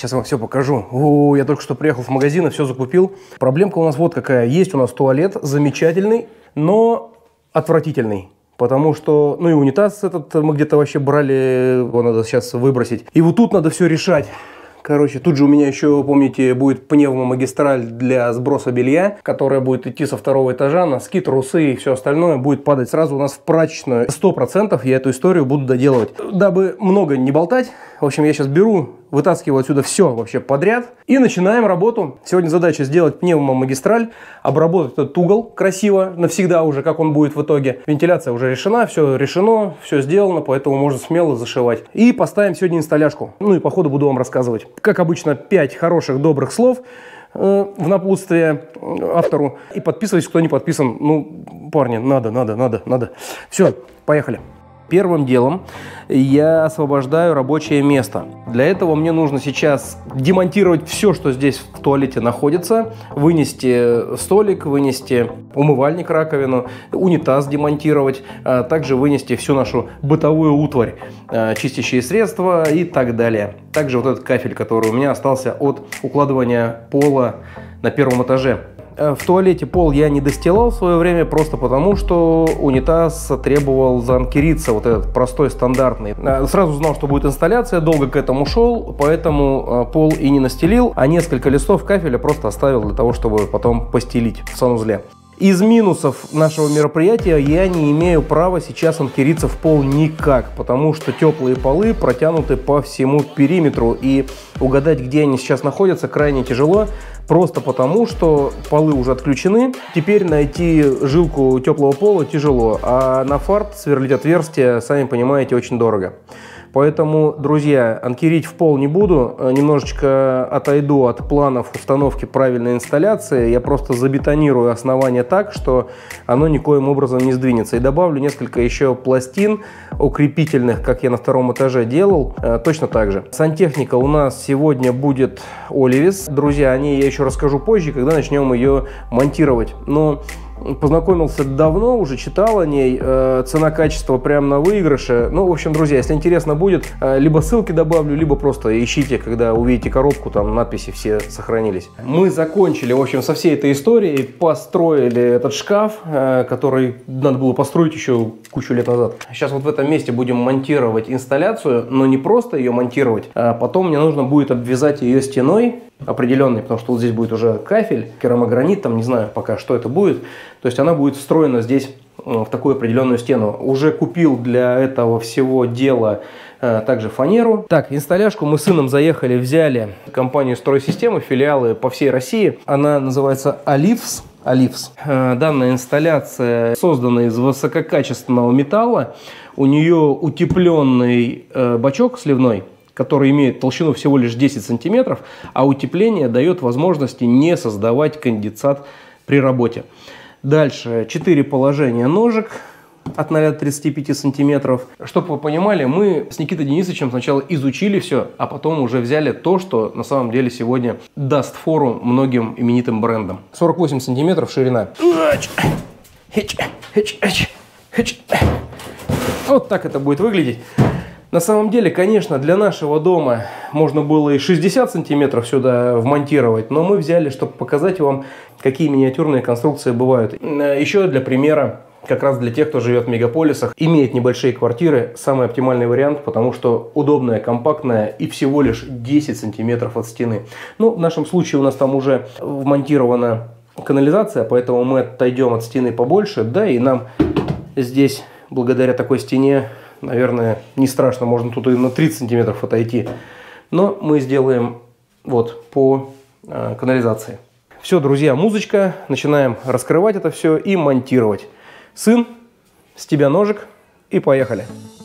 Сейчас вам все покажу. О, я только что приехал в магазин и все закупил. Проблемка у нас вот какая. Есть у нас туалет замечательный, но отвратительный. Потому что, ну и унитаз этот мы где-то вообще брали, его надо сейчас выбросить. И вот тут надо все решать. Короче, тут же у меня еще, помните, будет пневмомагистраль для сброса белья, которая будет идти со второго этажа, носки, трусы и все остальное будет падать сразу у нас в прачечную. Сто процентов я эту историю буду доделывать. Дабы много не болтать, в общем, я сейчас беру, вытаскиваю отсюда все вообще подряд и начинаем работу. Сегодня задача сделать пневмомагистраль, обработать этот угол красиво, навсегда уже, как он будет в итоге. Вентиляция уже решена, все решено, все сделано, поэтому можно смело зашивать. И поставим сегодня инсталляшку. Ну и по ходу буду вам рассказывать. Как обычно, 5 хороших, добрых слов э, в напутствие автору. И подписывайтесь, кто не подписан. Ну, парни, надо, надо, надо, надо. Все, поехали. Первым делом я освобождаю рабочее место. Для этого мне нужно сейчас демонтировать все, что здесь в туалете находится, вынести столик, вынести умывальник, раковину, унитаз демонтировать, а также вынести всю нашу бытовую утварь, а, чистящие средства и так далее. Также вот этот кафель, который у меня остался от укладывания пола на первом этаже. Э, в туалете пол я не достилал в свое время просто потому, что унитаз требовал заанкериться, вот этот простой, стандартный. Э, сразу знал, что будет инсталляция, долго к этому шел, поэтому э, пол и не настелил, а несколько листов кафеля просто оставил для того, чтобы потом постелить в санузле. Из минусов нашего мероприятия я не имею права сейчас анкериться в пол никак, потому что теплые полы протянуты по всему периметру, и угадать, где они сейчас находятся, крайне тяжело. Просто потому, что полы уже отключены. Теперь найти жилку теплого пола тяжело, а на фарт сверлить отверстие, сами понимаете, очень дорого. Поэтому, друзья, анкерить в пол не буду, э, немножечко отойду от планов установки правильной инсталляции. Я просто забетонирую основание так, что оно никоим образом не сдвинется. И добавлю несколько еще пластин укрепительных, как я на втором этаже делал, э, точно так же. Сантехника у нас сегодня будет Оливис. Друзья, о ней я еще расскажу позже, когда начнем ее монтировать. Но познакомился давно, уже читал о ней. Э, Цена-качество прям на выигрыше. Ну, в общем, друзья, если интересно будет, э, либо ссылки добавлю, либо просто ищите, когда увидите коробку, там надписи все сохранились. Мы закончили, в общем, со всей этой историей, построили этот шкаф, э, который надо было построить еще кучу лет назад. Сейчас вот в этом месте будем монтировать инсталляцию, но не просто ее монтировать, а потом мне нужно будет обвязать ее стеной, определенный, потому что вот здесь будет уже кафель, керамогранит, там не знаю пока, что это будет. То есть она будет встроена здесь э, в такую определенную стену. Уже купил для этого всего дела э, также фанеру. Так, инсталляшку мы с сыном заехали, взяли компанию стройсистемы, филиалы по всей России. Она называется Оливс. Оливс. Э, данная инсталляция создана из высококачественного металла. У нее утепленный бачок сливной, который имеет толщину всего лишь 10 сантиметров, а утепление дает возможности не создавать конденсат при работе. Дальше 4 положения ножек от 0 до 35 сантиметров. Чтобы вы понимали, мы с Никитой Денисовичем сначала изучили все, а потом уже взяли то, что на самом деле сегодня даст фору многим именитым брендам. 48 сантиметров ширина. Вот так это будет выглядеть. На самом деле, конечно, для нашего дома можно было и 60 сантиметров сюда вмонтировать, но мы взяли, чтобы показать вам, какие миниатюрные конструкции бывают. Еще для примера, как раз для тех, кто живет в мегаполисах, имеет небольшие квартиры, самый оптимальный вариант, потому что удобная, компактная и всего лишь 10 сантиметров от стены. Ну, в нашем случае у нас там уже вмонтирована канализация, поэтому мы отойдем от стены побольше, да, и нам здесь, благодаря такой стене, наверное, не страшно, можно тут и на 30 сантиметров отойти. Но мы сделаем вот по э, канализации. Все, друзья, музычка. Начинаем раскрывать это все и монтировать. Сын, с тебя ножик и поехали. Música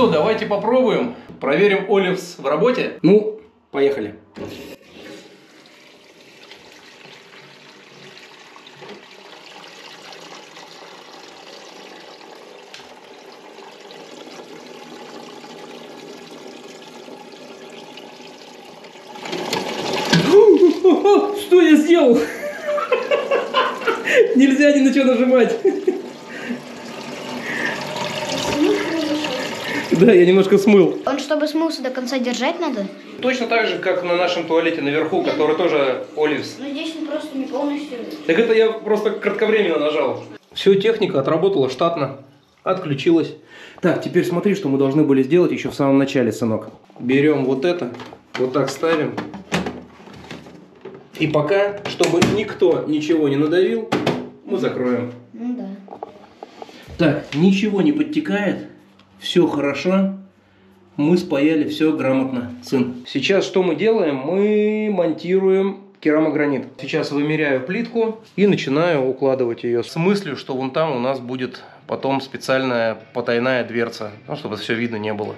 что, давайте попробуем. Проверим Оливс в работе. Ну, поехали. Что я сделал? Нельзя ни на что нажимать. Да, я немножко смыл. Он, чтобы смылся до конца держать надо? Точно так же, как на нашем туалете наверху, который тоже Оливс. Но здесь он просто не полностью... Так это я просто кратковременно нажал. Все, техника отработала штатно. Отключилась. Так, теперь смотри, что мы должны были сделать еще в самом начале, сынок. Берем вот это, вот так ставим. И пока, чтобы никто ничего не надавил, мы закроем. Ну да. Так, ничего не подтекает, все хорошо, мы спаяли все грамотно, сын. Сейчас что мы делаем? Мы монтируем керамогранит. Сейчас вымеряю плитку и начинаю укладывать ее с мыслью, что вон там у нас будет потом специальная потайная дверца, ну, чтобы все видно не было.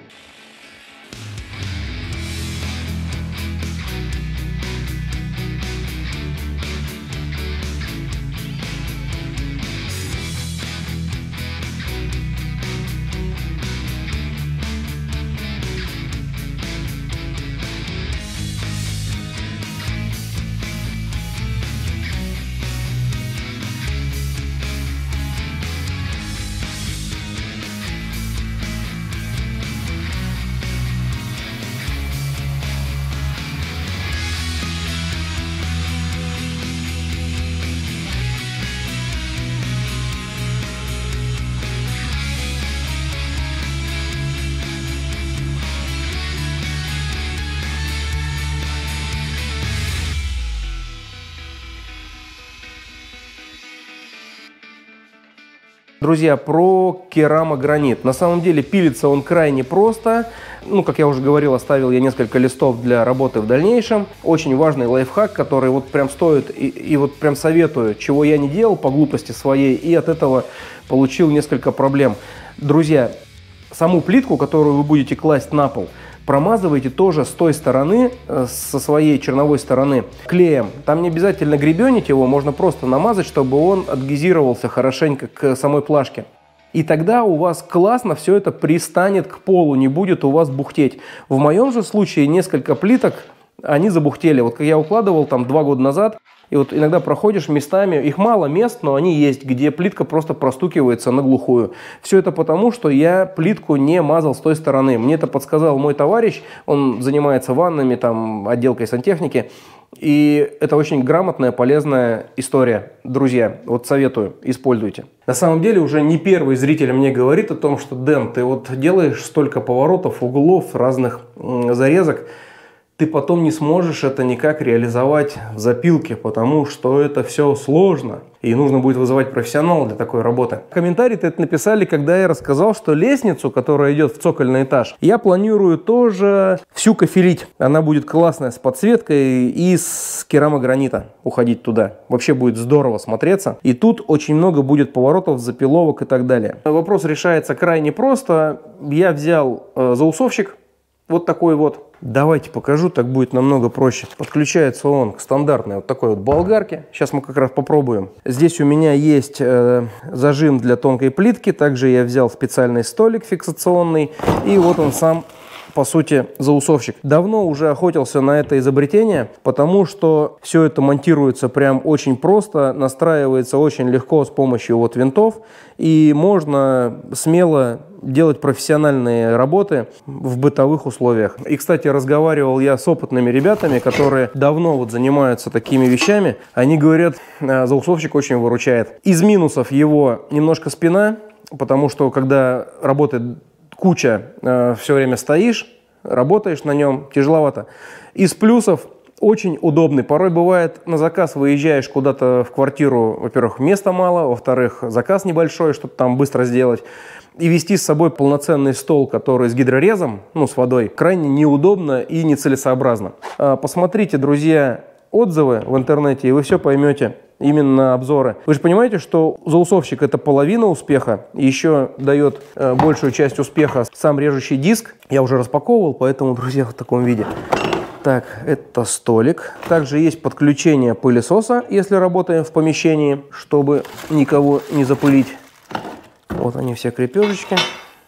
Друзья, про керамогранит. На самом деле пилится он крайне просто. Ну, как я уже говорил, оставил я несколько листов для работы в дальнейшем. Очень важный лайфхак, который вот прям стоит и, и вот прям советую, чего я не делал по глупости своей, и от этого получил несколько проблем. Друзья, саму плитку, которую вы будете класть на пол – промазывайте тоже с той стороны, э, со своей черновой стороны, клеем. Там не обязательно гребенить его, можно просто намазать, чтобы он адгезировался хорошенько к самой плашке. И тогда у вас классно все это пристанет к полу, не будет у вас бухтеть. В моем же случае несколько плиток, они забухтели. Вот как я укладывал там два года назад, и вот иногда проходишь местами, их мало мест, но они есть, где плитка просто простукивается на глухую. Все это потому, что я плитку не мазал с той стороны. Мне это подсказал мой товарищ, он занимается ваннами, там, отделкой сантехники. И это очень грамотная, полезная история. Друзья, вот советую, используйте. На самом деле уже не первый зритель мне говорит о том, что Дэн, ты вот делаешь столько поворотов, углов, разных зарезок, ты потом не сможешь это никак реализовать в запилке, потому что это все сложно. И нужно будет вызывать профессионала для такой работы. Комментарий-то это написали, когда я рассказал, что лестницу, которая идет в цокольный этаж, я планирую тоже всю кофелить. Она будет классная с подсветкой и с керамогранита уходить туда. Вообще будет здорово смотреться. И тут очень много будет поворотов, запиловок и так далее. Вопрос решается крайне просто. Я взял э, заусовщик, вот такой вот. Давайте покажу, так будет намного проще. Подключается он к стандартной вот такой вот болгарке. Сейчас мы как раз попробуем. Здесь у меня есть э, зажим для тонкой плитки. Также я взял специальный столик фиксационный. И вот он сам по сути, заусовщик. Давно уже охотился на это изобретение, потому что все это монтируется прям очень просто, настраивается очень легко с помощью вот винтов, и можно смело делать профессиональные работы в бытовых условиях. И, кстати, разговаривал я с опытными ребятами, которые давно вот занимаются такими вещами. Они говорят, «А, заусовщик очень выручает. Из минусов его немножко спина, потому что когда работает куча, э, все время стоишь, работаешь на нем, тяжеловато. Из плюсов очень удобный. Порой бывает на заказ выезжаешь куда-то в квартиру, во-первых, места мало, во-вторых, заказ небольшой, чтобы там быстро сделать. И вести с собой полноценный стол, который с гидрорезом, ну, с водой, крайне неудобно и нецелесообразно. А, посмотрите, друзья, отзывы в интернете, и вы все поймете. Именно обзоры. Вы же понимаете, что заусовщик это половина успеха, еще дает э, большую часть успеха сам режущий диск. Я уже распаковывал, поэтому, друзья, в таком виде. Так, это столик. Также есть подключение пылесоса, если работаем в помещении, чтобы никого не запылить. Вот они все крепежечки.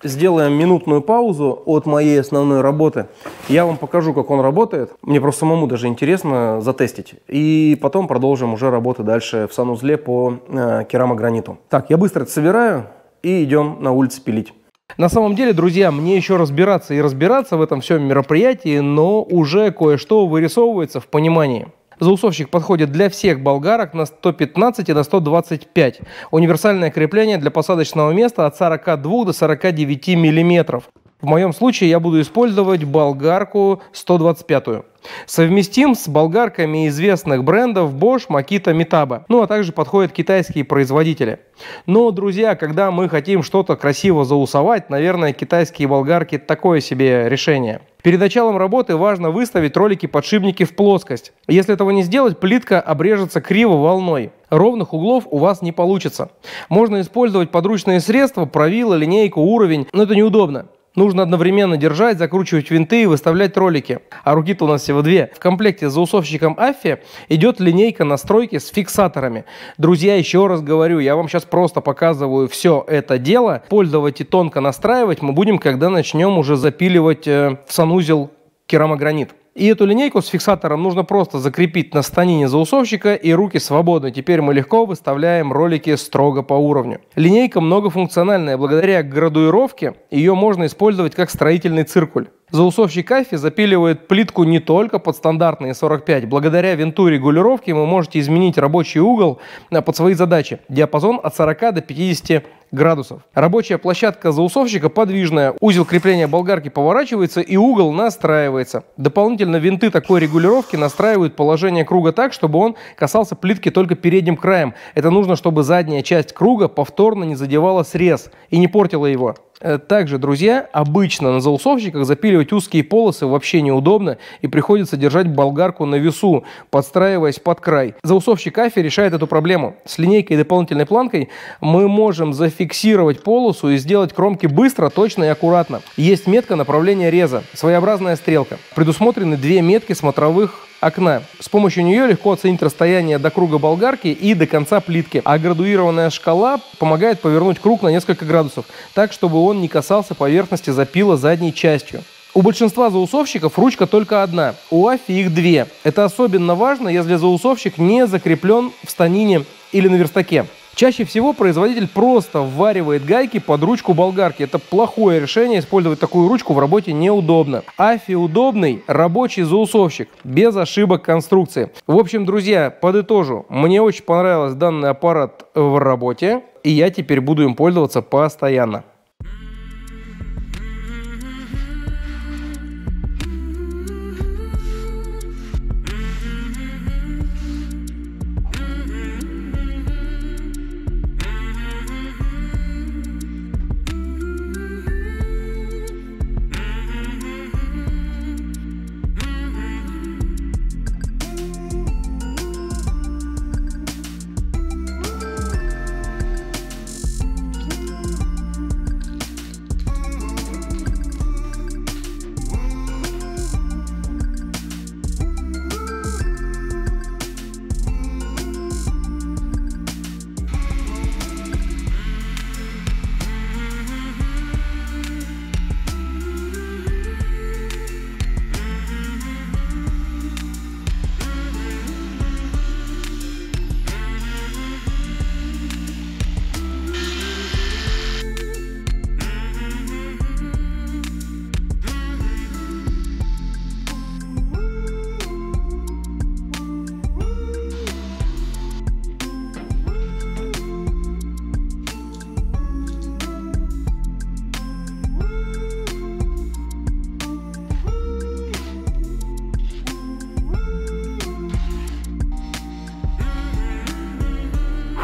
Сделаем минутную паузу от моей основной работы. Я вам покажу, как он работает. Мне просто самому даже интересно затестить. И потом продолжим уже работы дальше в санузле по э, керамограниту. Так, я быстро это собираю и идем на улице пилить. На самом деле, друзья, мне еще разбираться и разбираться в этом всем мероприятии, но уже кое-что вырисовывается в понимании. Заусовщик подходит для всех болгарок на 115 и на 125. Универсальное крепление для посадочного места от 42 до 49 миллиметров. В моем случае я буду использовать болгарку 125. Совместим с болгарками известных брендов Bosch, Makita, Mitaba. Ну а также подходят китайские производители. Но, друзья, когда мы хотим что-то красиво заусовать, наверное, китайские болгарки такое себе решение. Перед началом работы важно выставить ролики-подшипники в плоскость. Если этого не сделать, плитка обрежется криво волной. Ровных углов у вас не получится. Можно использовать подручные средства, правила, линейку, уровень, но это неудобно. Нужно одновременно держать, закручивать винты и выставлять ролики. А руки-то у нас всего две. В комплекте с заусовщиком Афи идет линейка настройки с фиксаторами. Друзья, еще раз говорю, я вам сейчас просто показываю все это дело. Пользовать и тонко настраивать мы будем, когда начнем уже запиливать э, в санузел керамогранит. И эту линейку с фиксатором нужно просто закрепить на станине заусовщика и руки свободны. Теперь мы легко выставляем ролики строго по уровню. Линейка многофункциональная. Благодаря градуировке ее можно использовать как строительный циркуль. Заусовщик Афи запиливает плитку не только под стандартные 45. Благодаря винту регулировки вы можете изменить рабочий угол э, под свои задачи. Диапазон от 40 до 50 градусов. Рабочая площадка заусовщика подвижная. Узел крепления болгарки поворачивается и угол настраивается. Дополнительно винты такой регулировки настраивают положение круга так, чтобы он касался плитки только передним краем. Это нужно, чтобы задняя часть круга повторно не задевала срез и не портила его. Э, также, друзья, обычно на заусовщиках запиливать узкие полосы вообще неудобно и приходится держать болгарку на весу, подстраиваясь под край. Заусовщик Афи решает эту проблему. С линейкой и дополнительной планкой мы можем зафиксировать полосу и сделать кромки быстро, точно и аккуратно. Есть метка направления реза, своеобразная стрелка. Предусмотрены две метки смотровых окна. С помощью нее легко оценить расстояние до круга болгарки и до конца плитки. А градуированная шкала помогает повернуть круг на несколько градусов, так, чтобы он не касался поверхности запила задней частью. У большинства заусовщиков ручка только одна, у Афи их две. Это особенно важно, если заусовщик не закреплен в станине или на верстаке. Чаще всего производитель просто вваривает гайки под ручку болгарки. Это плохое решение, использовать такую ручку в работе неудобно. Афи удобный рабочий заусовщик, без ошибок конструкции. В общем, друзья, подытожу. Мне очень понравился данный аппарат в работе, и я теперь буду им пользоваться постоянно.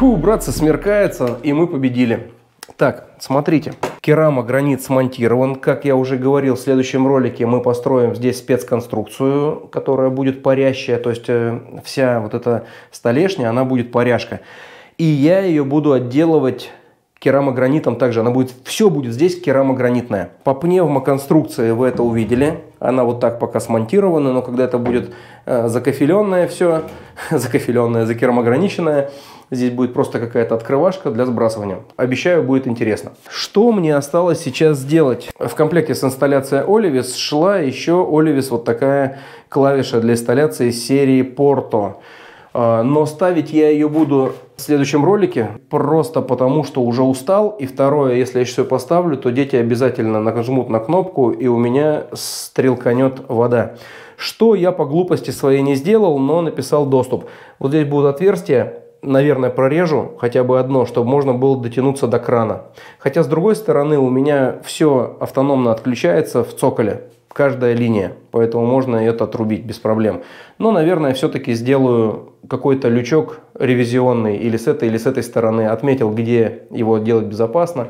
Фу, братцы, смеркается, и мы победили. Так, смотрите. Керамогранит смонтирован. Как я уже говорил, в следующем ролике мы построим здесь спецконструкцию, которая будет парящая. То есть э, вся вот эта столешня, она будет паряшка. И я ее буду отделывать керамогранитом также. Она будет, все будет здесь керамогранитное. По пневмоконструкции вы это увидели. Она вот так пока смонтирована, но когда это будет э, закафеленное все, закафеленное, закермограниченное, здесь будет просто какая-то открывашка для сбрасывания. Обещаю, будет интересно. Что мне осталось сейчас сделать? В комплекте с инсталляцией Olivis шла еще Olivis вот такая клавиша для инсталляции серии Porto. А, но ставить я ее буду в следующем ролике, просто потому что уже устал. И второе, если я ее поставлю, то дети обязательно нажмут на кнопку, и у меня стрелканет вода. Что я по глупости своей не сделал, но написал доступ. Вот здесь будут отверстия, наверное, прорежу хотя бы одно, чтобы можно было дотянуться до крана. Хотя, с другой стороны, у меня все автономно отключается в цоколе каждая линия, поэтому можно это отрубить без проблем. Но, наверное, все-таки сделаю какой-то лючок ревизионный или с этой, или с этой стороны. Отметил, где его делать безопасно.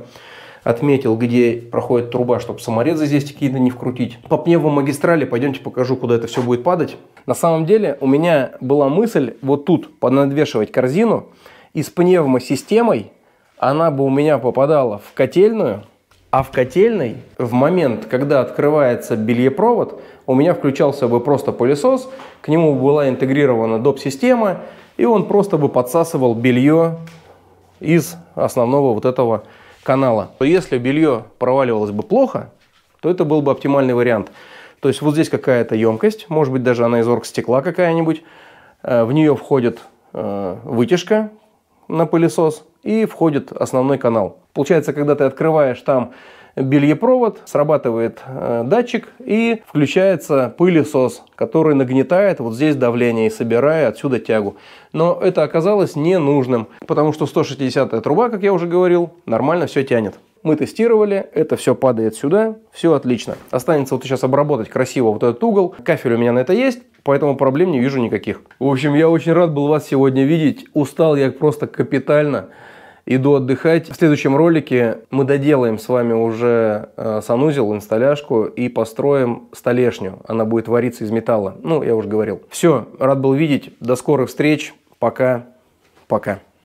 Отметил, где проходит труба, чтобы саморезы здесь какие-то не вкрутить. По пневмомагистрали пойдемте покажу, куда это все будет падать. На самом деле у меня была мысль вот тут понадвешивать корзину и с пневмосистемой она бы у меня попадала в котельную, а в котельной в момент, когда открывается бельепровод, у меня включался бы просто пылесос, к нему была интегрирована доп-система, и он просто бы подсасывал белье из основного вот этого канала. Если белье проваливалось бы плохо, то это был бы оптимальный вариант. То есть вот здесь какая-то емкость, может быть даже она из оргстекла какая-нибудь, э, в нее входит э, вытяжка на пылесос и входит основной канал. Получается, когда ты открываешь там бельепровод, срабатывает э, датчик и включается пылесос, который нагнетает вот здесь давление и собирая отсюда тягу. Но это оказалось ненужным, потому что 160 труба, как я уже говорил, нормально все тянет. Мы тестировали, это все падает сюда, все отлично. Останется вот сейчас обработать красиво вот этот угол. Кафель у меня на это есть, поэтому проблем не вижу никаких. В общем, я очень рад был вас сегодня видеть. Устал я просто капитально иду отдыхать. В следующем ролике мы доделаем с вами уже э, санузел, инсталляшку и построим столешню. Она будет вариться из металла. Ну, я уже говорил. Все, рад был видеть. До скорых встреч. Пока. Пока.